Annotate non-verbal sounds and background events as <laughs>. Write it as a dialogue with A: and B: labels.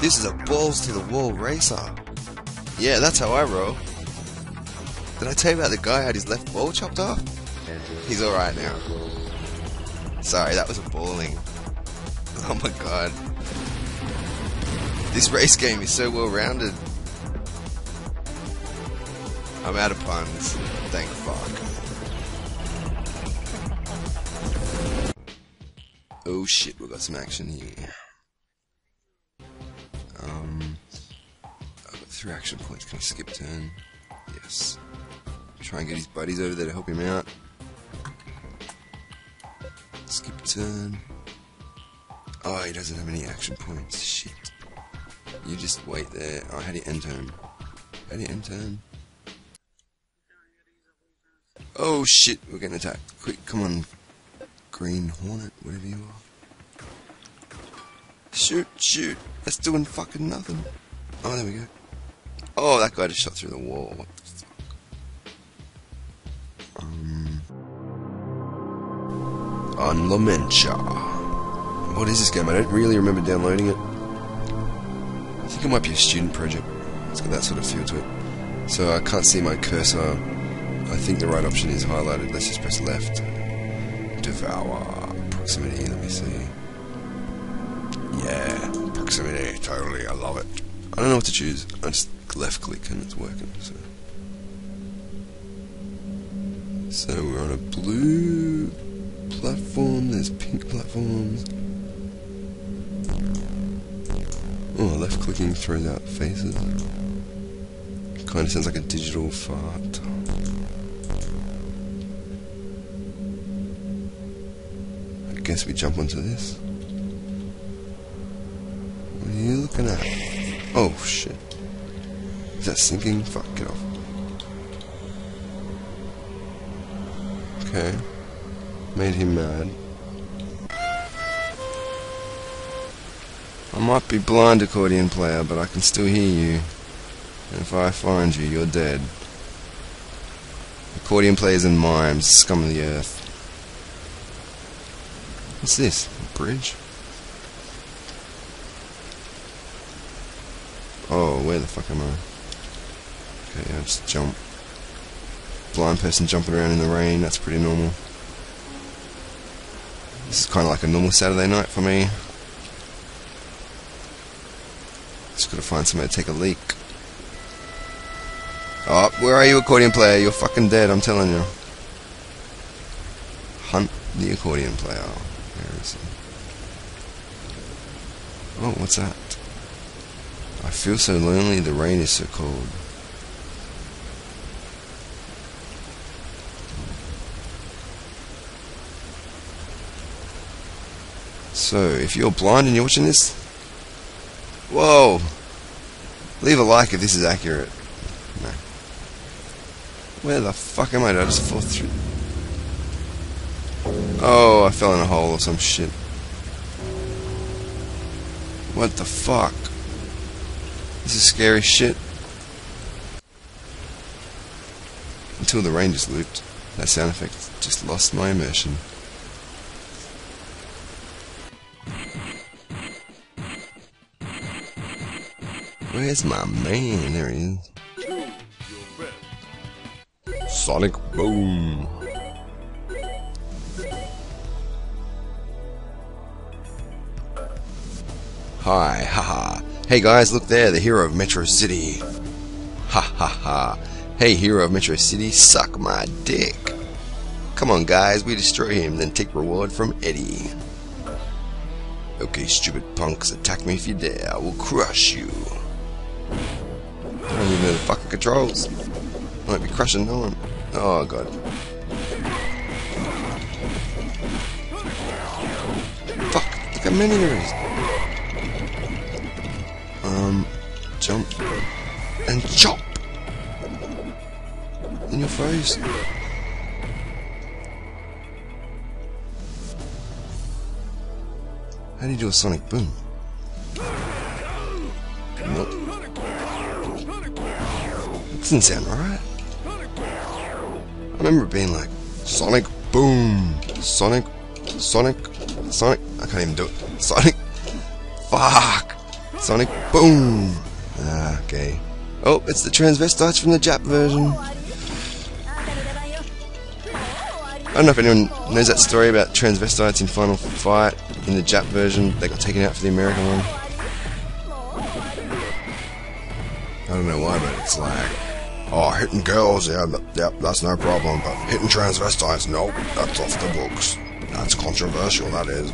A: This is a balls to the wall racer. Yeah, that's how I roll. Did I tell you about the guy who had his left ball chopped off? He's alright now. Sorry, that was a balling. <laughs> Oh my god. This race game is so well rounded. I'm out of puns. Thank fuck. Oh shit, we got some action here. Three action points. Can I skip turn? Yes. Try and get his buddies over there to help him out. Skip turn. Oh, he doesn't have any action points. Shit. You just wait there. Oh, how do you end turn? How do you end turn? Oh shit, we're getting attacked. Quick, come on. Green Hornet, whatever you are. Shoot, shoot. That's doing fucking nothing. Oh, there we go. Oh, that guy just shot through the wall. Um. On. What is this game? I don't really remember downloading it. I think it might be a student project. It's got that sort of feel to it. So I can't see my cursor. I think the right option is highlighted. Let's just press left. Devour. Proximity, let me see. Yeah, proximity, totally, I love it. I don't know what to choose. I just left click and it's working, so. So we're on a blue platform, there's pink platforms. Oh, left clicking throws out faces. Kind of sounds like a digital fart. I guess we jump onto this. What are you looking at? Oh shit. Is that sinking? Fuck, get off. Okay. Made him mad. I might be blind accordion player, but I can still hear you. And if I find you, you're dead. Accordion players and mimes, scum of the earth. What's this? A bridge? Oh, where the fuck am I? Okay, I just jump. Blind person jumping around in the rain, that's pretty normal. This is kind of like a normal Saturday night for me. Just gotta find somewhere to take a leak. Oh, where are you, accordion player? You're fucking dead, I'm telling you. Hunt the accordion player. Where is he? Oh, what's that? I feel so lonely, the rain is so cold. So, if you're blind and you're watching this, whoa, leave a like if this is accurate. No. Where the fuck am I? Did I just fall through? Oh, I fell in a hole or some shit. What the fuck? This is scary shit. Until the just looped. That sound effect just lost my immersion. Where's my man? There he is. Sonic Boom. Hi, haha. Hey guys, look there, the hero of Metro City. Ha ha ha. Hey, hero of Metro City, suck my dick. Come on, guys, we destroy him, then take reward from Eddie. Okay, stupid punks, attack me if you dare. I will crush you. I don't even know the fucking controls. I might be crushing no one. Oh god. Fuck, look how many there is. Jump and chop in your face. How do you do a sonic boom? Nope. Doesn't sound right. I remember it being like Sonic Boom, Sonic, Sonic, Sonic. I can't even do it. Sonic. Fuck. Sonic, boom! Ah, okay. Oh, it's the transvestites from the Jap version. I don't know if anyone knows that story about transvestites in Final Fight in the Jap version. They got taken out for the American one. I don't know why, but it's like, oh, hitting girls, yeah, yep, that's no problem, but hitting transvestites, nope, that's off the books. That's controversial, that is.